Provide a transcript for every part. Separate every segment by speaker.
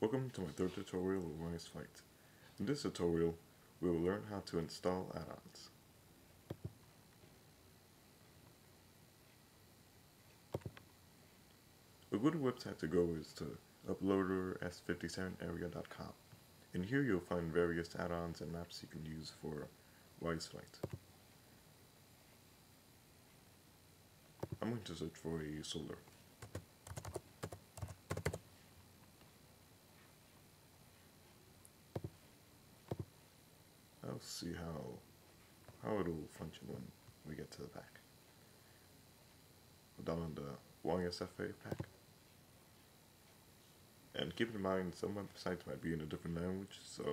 Speaker 1: Welcome to my third tutorial of YS Flight. In this tutorial, we will learn how to install add-ons. A good website to go is to uploadersf57area.com. In here you'll find various add-ons and maps you can use for YS Flight. I'm going to search for a solar. I'll see how how it'll function when we get to the pack. I'll download the YSFA pack. And keep in mind some websites might be in a different language, so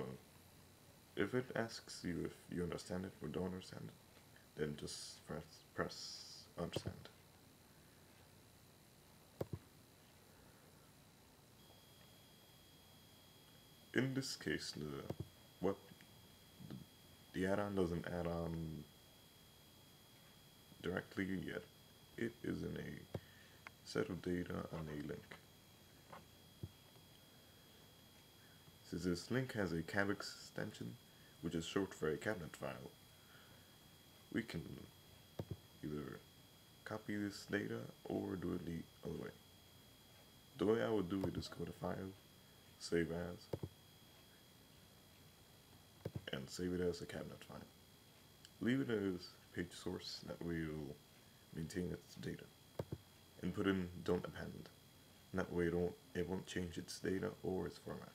Speaker 1: if it asks you if you understand it or don't understand it, then just press press understand. In this case, the what the add-on doesn't add on directly yet. It is in a set of data on a link. Since this link has a cab extension, which is short for a cabinet file, we can either copy this data or do it the other way. The way I would do it is go to File, Save As, and save it as a cabinet file. Leave it as page source, that way it'll maintain its data. And put in don't append. That way it won't, it won't change its data or its format.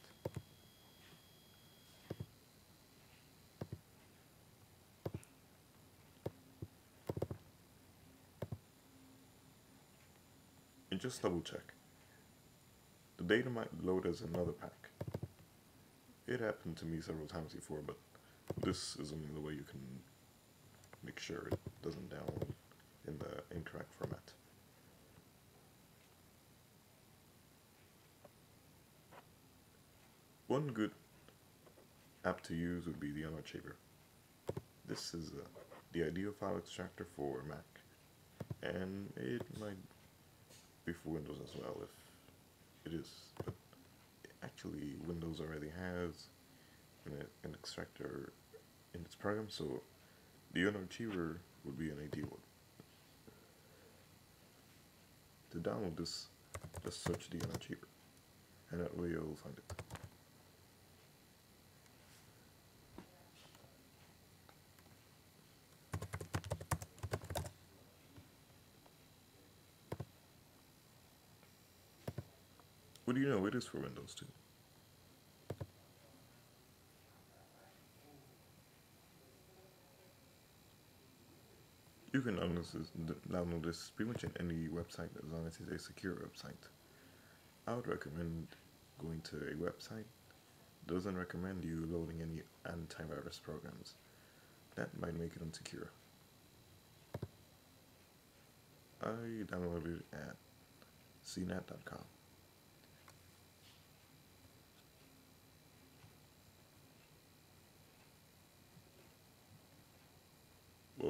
Speaker 1: And just double check. The data might load as another pack. It happened to me several times before, but this is the way you can make sure it doesn't download in the incorrect format. One good app to use would be the Unarchiver. This is uh, the ideal file extractor for Mac, and it might be for Windows as well if it is, but actually Windows already has an, an extractor in its program, so the Unarchiver would be an ideal one. To download this, just search the Unarchiver, and that way you'll find it. What do you know? It is for Windows too. You can download this, download this pretty much in any website as long as it's a secure website. I would recommend going to a website doesn't recommend you loading any antivirus programs. That might make it unsecure. I downloaded it at cnet.com.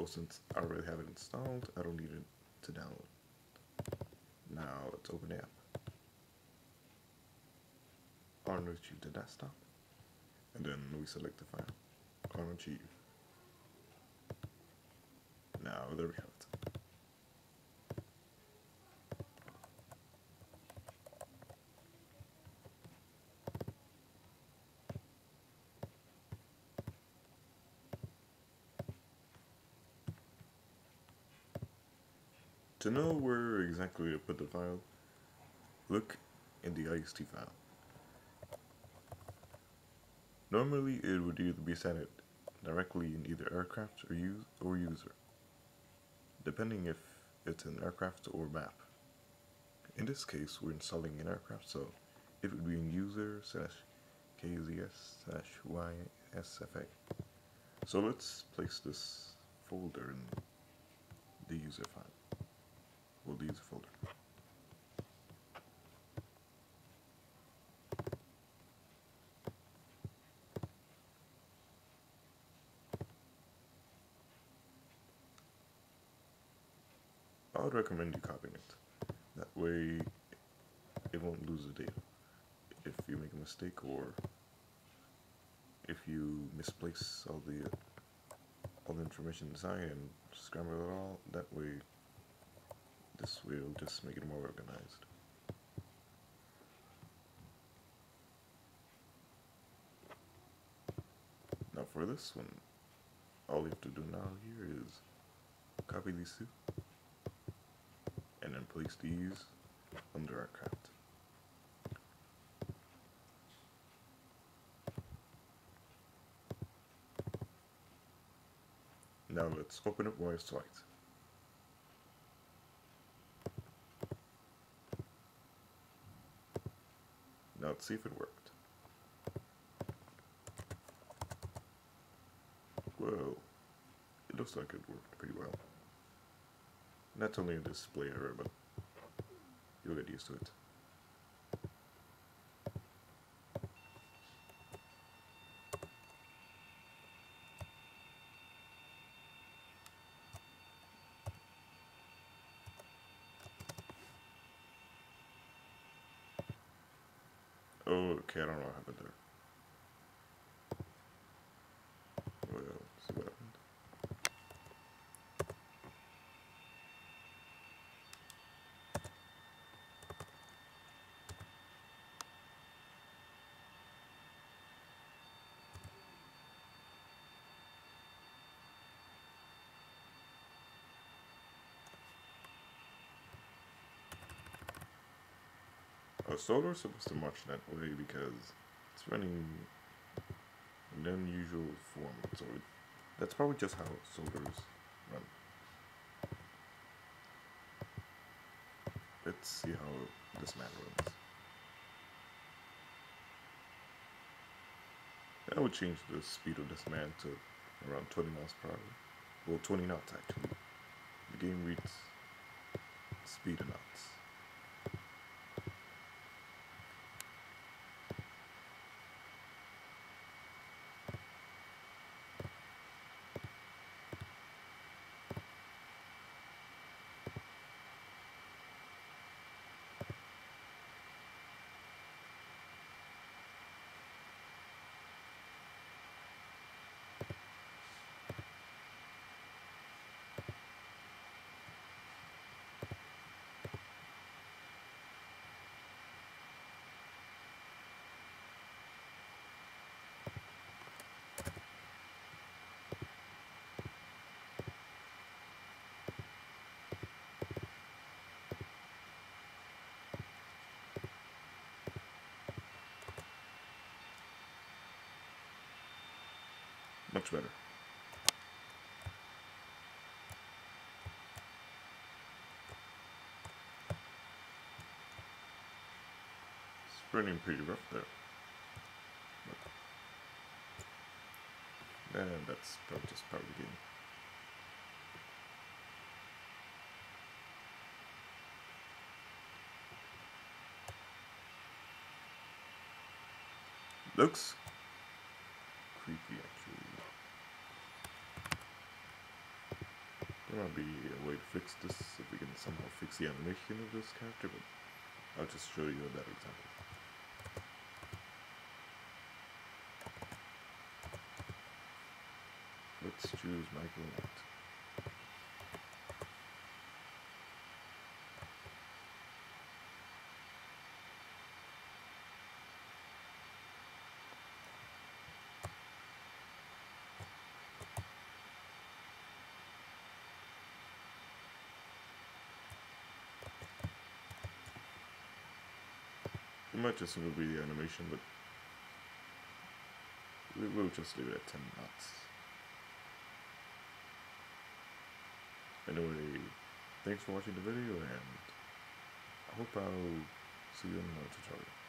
Speaker 1: Since I already have it installed, I don't need it to download. Now let's open the app. Unarchive the desktop, and then we select the file. Unarchive. Now there we have it. To know where exactly to put the file, look in the IST file. Normally it would either be set it directly in either aircraft or, use, or user, depending if it's an aircraft or map. In this case we're installing an aircraft so it would be in user slash kzs slash ysfa. So let's place this folder in the user file we'll use a folder. I would recommend you copying it. That way it won't lose the data. If you make a mistake or if you misplace all the all the information inside and scramble it all, that way this will just make it more organized. Now for this one, all you have to do now here is copy these two and then place these under our craft. Now let's open up YS Flight. Let's see if it worked. Well, it looks like it worked pretty well. Not only a display error, but you'll get used to it. Oh, okay, I don't know what happened there. Well, see what happened. A solder is supposed to march that way because it's running an unusual form. So it, that's probably just how solders run. Let's see how this man runs. I would change the speed of this man to around 20 miles per hour. Well, 20 knots actually. The game reads speed in knots. Much better. It's running pretty rough there. And that's probably just part of the game. Looks creepy actually. There might be a way to fix this if we can somehow fix the animation of this character, but I'll just show you that example. Let's choose Michael Knight. It might just be the animation, but we will just leave it at 10 knots. Anyway, thanks for watching the video, and I hope I'll see you in another tutorial.